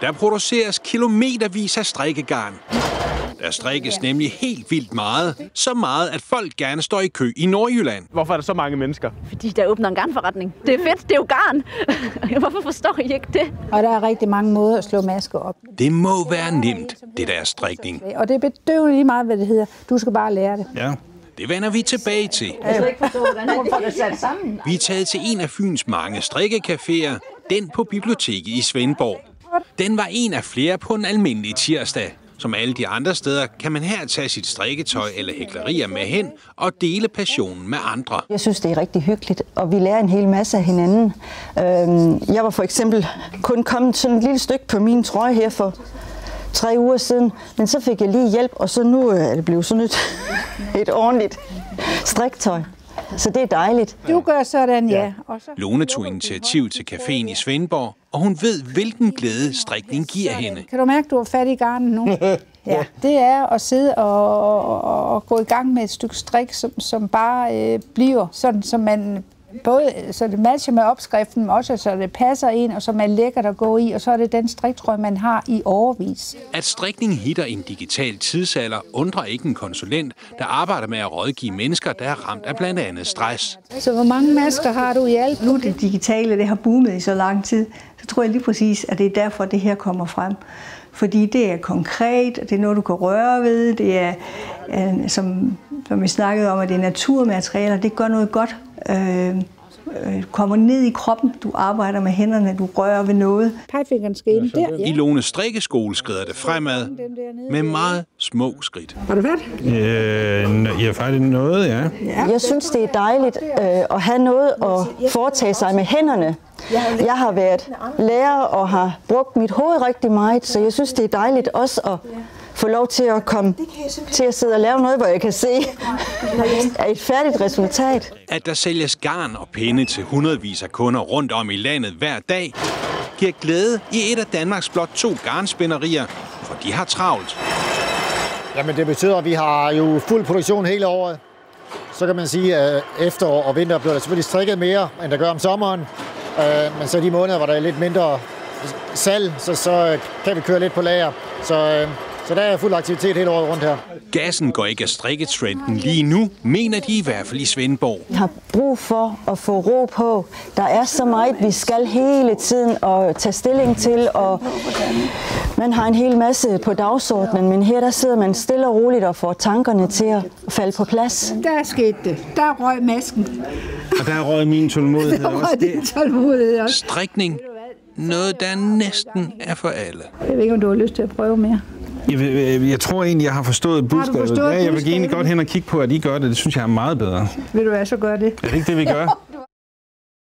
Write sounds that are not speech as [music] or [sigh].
Der produceres kilometervis af strikkegarn. Der strikkes nemlig helt vildt meget. Så meget, at folk gerne står i kø i Nordjylland. Hvorfor er der så mange mennesker? Fordi der åbner en garnforretning. Det er fedt, det er jo garn. [laughs] Hvorfor forstår I ikke det? Og der er rigtig mange måder at slå masker op. Det må være nemt, det der strikning. Og det er bedøvende lige meget, hvad det hedder. Du skal bare lære det. Ja. Det vender vi tilbage til. Jeg kan ikke forstå, hvordan hun får det sat sammen. Vi er taget til en af Fyns mange strikkecaféer, den på biblioteket i Svendborg. Den var en af flere på en almindelig tirsdag. Som alle de andre steder kan man her tage sit strikketøj eller hæklerier med hen og dele passionen med andre. Jeg synes, det er rigtig hyggeligt, og vi lærer en hel masse af hinanden. Øhm, jeg var for eksempel kun kommet sådan et lille stykke på min trøje her for tre uger siden, men så fik jeg lige hjælp, og så nu er det blevet sådan et, [laughs] et ordentligt striktøj. Så det er dejligt. Du gør sådan, ja. Og så... Lone tog initiativ til caféen i Svendborg, og hun ved, hvilken glæde strikning giver hende. Kan du mærke, at du har fat i garnen nu? [laughs] Ja, det er at sidde og, og, og gå i gang med et stykke strik, som, som bare øh, bliver sådan, som man både så det matcher med opskriften, men også så det passer ind, og som er lækkert at gå i, og så er det den striktrøje, man har i overvis. At strikning hitter en digital tidsalder undrer ikke en konsulent, der arbejder med at rådgive mennesker, der er ramt af blandt andet stress. Så hvor mange masker har du i alt? Nu det digitale, det har boomet i så lang tid, så tror jeg lige præcis, at det er derfor, det her kommer frem. Fordi det er konkret, det er noget, du kan røre ved, det er, øh, som, som vi snakkede om, at det er naturmaterialer, det gør noget godt. Øh, øh, kommer ned i kroppen, du arbejder med hænderne, du rører ved noget. Pegefingeren skal ind der. I Lones strikkeskole skrider det fremad med meget små skridt. Har du fat? Øh, ja, faktisk noget, ja. Jeg synes, det er dejligt øh, at have noget at foretage sig med hænderne. Jeg har været lærer og har brugt mit hoved rigtig meget, så jeg synes, det er dejligt også at få lov til at komme til at sidde og lave noget, hvor jeg kan se [laughs] er et færdigt resultat. At der sælges garn og pinde til hundredvis af kunder rundt om i landet hver dag, giver glæde i et af Danmarks blot to garnspænderier, for de har travlt. Jamen det betyder, at vi har jo fuld produktion hele året. Så kan man sige, at efterår og vinter bliver der selvfølgelig strikket mere, end der gør om sommeren. Øh, men så de måneder, hvor der er lidt mindre salg, så, så kan vi køre lidt på lager. Så, øh, så der er fuld aktivitet hele året rundt her. Gassen går ikke af strikketrenden lige nu, mener de i hvert fald i Svendborg. Vi har brug for at få ro på. Der er så meget, vi skal hele tiden og tage stilling til, og man har en hel masse på dagsordenen, men her der sidder man stille og roligt og får tankerne til at falde på plads. Der skete det. Der røg masken. Og der røg min tålmodighed Der også. røg din tålmodighed også. Strikning, noget der næsten er for alle. Jeg ved ikke, om du har lyst til at prøve mere. Jeg, jeg, jeg tror egentlig, jeg har forstået budskabet. forstået ja, jeg vil egentlig godt hen og kigge på, at I gør det. Det synes jeg er meget bedre. Vil du hvad, så gør det. Er det ikke det, vi gør? [laughs]